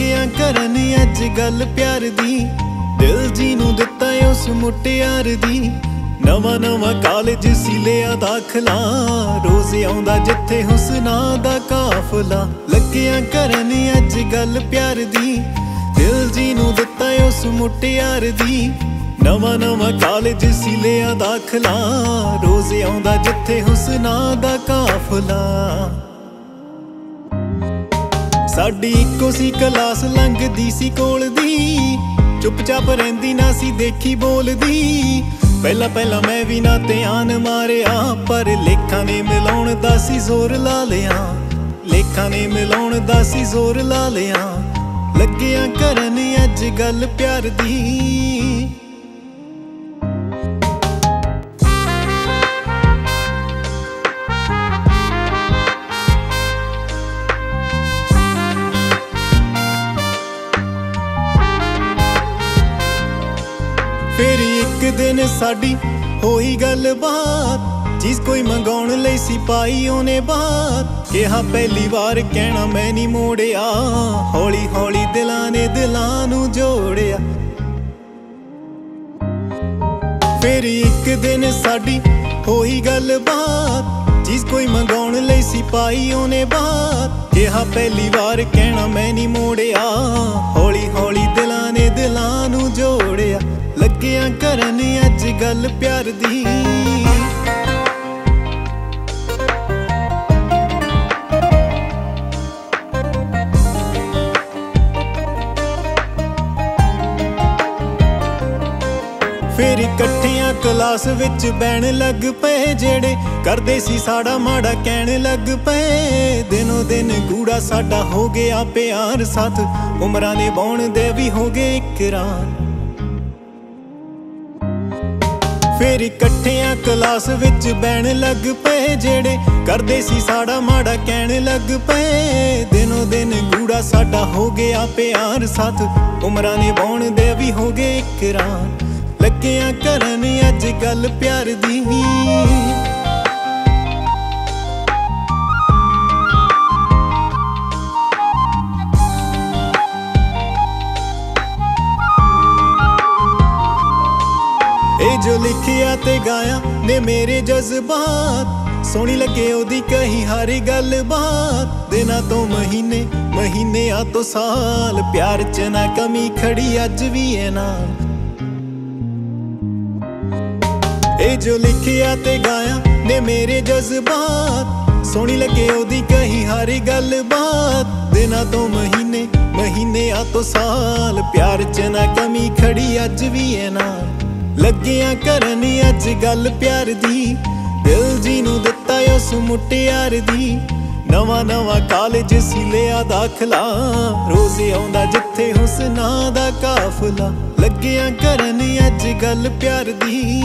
ਲੱਗਿਆ ਕਰਨ ਅੱਜ ਗੱਲ ਪਿਆਰ ਦੀ? ਦਿਲ ਜੀ ਨੂੰ ਦਿੱਤਾ ਉਸ ਮੁਟਿਆਰ ਦੀ। ਨਵਾਂ ਨਵਾਂ ਕਾਲਜ ਸੀ ਲਿਆ ਦਾਖਲਾ। ਰੋਜ਼ ਆਉਂਦਾ ਜਿੱਥੇ ਹੁਸਨਾ ਦਾ ਕਾਫਲਾ। ਲੱਗਿਆ ਕਰਨ ਅੱਜ ਗੱਲ ਪਿਆਰ ਦੀ। ਦਿਲ ਜੀ ਨੂੰ ਦਿੱਤਾ ਉਸ ਮੁਟਿਆਰ ਦੀ। ਨਵਾਂ ਨਵਾਂ ਕਾਲਜ ਸੀ ਲਿਆ ਦਾਖਲਾ। ਰੋਜ਼ ਆਉਂਦਾ ਜਿੱਥੇ ਹੁਸਨਾ ਦਾ ਕਾਫਲਾ। ਸਾਡੀ ਇੱਕੋ ਸੀ, ਕਲਾਸ ਲੰਘਦੀ ਸੀ ਕੋਲ ਦੀ। ਚੁੱਪਚਾਪ ਰਹਿੰਦੀ ਨਾ ਸੀ, ਦੇਖੀ ਬੋਲਦੀ। ਪਹਿਲਾਂ ਪਹਿਲਾਂ ਮੈਂ ਵੀ ਨਾ ਧਿਆਨ ਮਾਰਿਆ, ਪਰ ਲੇਖਾਂ ਨੇ ਮਿਲਾਉਣ ਦਾ ਸੀ ਜ਼ੋਰ ਲਾ ਲਿਆ। ਲੇਖਾਂ ਨੇ ਮਿਲਾਉਣ ਦਾ ਸੀ ਜ਼ੋਰ ਲਾ ਲਿਆ। ਲੱਗਿਆ ਕਰਨ ਅੱਜ ਗੱਲ ਪਿਆਰ ਦੀ। ਫਿਰ ਇੱਕ ਦਿਨ ਸਾਡੀ ਹੋਈ ਗੱਲਬਾਤ। ਜਿਸ ਕੋਈ ਮੰਗਾਉਣ ਲਈ ਸੀ ਉਹਨੇ ਬਾਤ। ਕਿਹਾ ਪਹਿਲੀ ਵਾਰ ਕਹਿਣਾ ਮੈਂ ਨਹੀਂ ਮੋੜਿਆ। ਹੌਲੀ ਹੌਲੀ ਦਿਲਾਂ ਨੇ ਦਿਲਾਂ ਨੂੰ ਜੋੜਿਆ। ਫਿਰ ਇੱਕ ਦਿਨ ਸਾਡੀ ਹੋਈ ਗੱਲਬਾਤ। ਜਿਸ ਕੋਈ ਮੰਗਾਉਣ ਲਈ ਸੀ ਪਾਈ ਉਹਨੇ ਬਾਤ। ਕਿਹਾ ਪਹਿਲੀ ਵਾਰ ਕਹਿਣਾ ਮੈਂ ਨਹੀਂ ਮੋੜਿਆ। ਹੌਲੀ ਹੌਲੀ ਕਰਨ ਅੱਜ ਗੱਲ ਪਿਆਰ ਦੀ। ਫਿਰ ਇਕੱਠਿਆਂ ਕਲਾਸ ਵਿੱਚ ਬੈਣ ਲੱਗ ਪਏ, ਜਿਹੜੇ ਕਰਦੇ ਸੀ ਸਾਡਾ ਮਾੜਾ ਕਹਿਣ ਲੱਗ ਪਏ। ਦਿਨੋ ਦਿਨ ਗੂੜਾ ਸਾਡਾ ਹੋ ਗਿਆ ਪਿਆਰ ਸਾਥ, ਉਮਰਾਂ ਨੇ ਬੌਣ ਦੇ ਵੀ ਹੋ ਗਏ ਇਕਰਾਰ ਫਿਰ ਇਕੱਠਿਆਂ ਕਲਾਸ ਵਿੱਚ ਬੈਣ ਲੱਗ ਪਏ, ਜਿਹੜੇ ਕਰਦੇ ਸੀ ਸਾਡਾ ਮਾੜਾ ਕਹਿਣ ਲੱਗ ਪਏ। ਦਿਨੋ ਦਿਨ ਗੂੜਾ ਸਾਡਾ ਹੋ ਗਿਆ ਪਿਆਰ ਸਾਥ, ਉਮਰਾਂ ਨੇ ਬੌਣ ਦੇ ਵੀ ਹੋ ਗਏ ਇਕਰਾਰ ਲੱਗਿਆ ਕਰਨ ਅੱਜ ਗੱਲ ਪਿਆਰ ਦੀ ਜੋ ਲਿਖਿਆ ਤੇ ਗਾਇਆ ਨੇ ਮੇਰੇ ਜਜ਼ਬਾਤ। ਸੋਹਣੀ ਲੱਗੇ ਉਹਦੀ ਕਹੀ ਹਰ ਗੱਲਬਾਤ ਦਿਨਾਂ ਤੋਂ ਮਹੀਨੇ ਮਹੀਨਿਆਂ ਤੋਂ ਸਾਲ। ਪਿਆਰ ਚ ਨਾ ਕਮੀ ਖੜੀ ਅੱਜ ਵੀ ਇਹ ਨਾਲ। ਇਹ ਜੋ ਲਿਖਿਆ ਤੇ ਗਾਇਆ ਨੇ ਮੇਰੇ ਜਜ਼ਬਾਤ। ਸੋਹਣੀ ਲੱਗੇ ਉਹਦੀ ਕਹੀ ਹਰ ਗੱਲਬਾਤ ਦਿਨਾਂ ਤੋਂ ਮਹੀਨੇ ਮਹੀਨੇ ਆ ਤੋਂ ਸਾਲ। ਪਿਆਰ ਚ ਨਾ ਕਮੀ ਖੜੀ ਅੱਜ ਵੀ ਇਹ ਨਾਲ। ਲੱਗਿਆ ਕਰਨ ਅੱਜ ਗੱਲ ਪਿਆਰ ਦੀ। ਦਿਲ ਜੀ ਨੂੰ ਦਿੱਤਾ ਉਸ ਮੁਟਿਆਰ ਦੀ। ਨਵਾਂ ਨਵਾਂ ਕਾਲਜ ਸੀ ਲਿਆ ਦਾਖਲਾ। ਰੋਜ਼ ਆਉਂਦਾ ਜਿੱਥੇ ਹੁਸਨਾ ਦਾ ਕਾਫਲਾ। ਲੱਗਿਆ ਕਰਨ ਅੱਜ ਗੱਲ ਪਿਆਰ ਦੀ।